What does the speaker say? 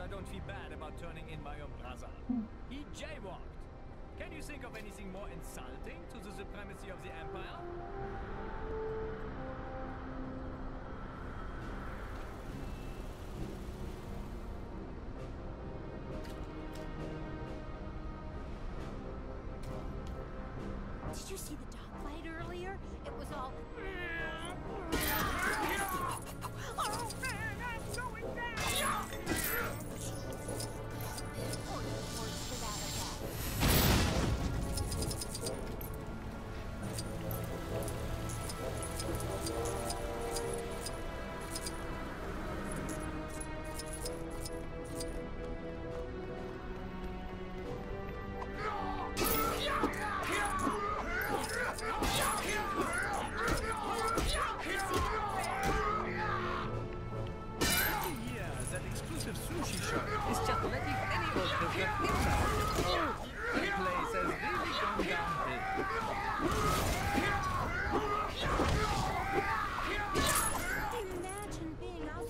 I don't feel bad about turning in my own brother. Hmm. He jaywalked. Can you think of anything more insulting to the supremacy of the Empire? Exclusive sushi shop is just letting any old prisoner inside.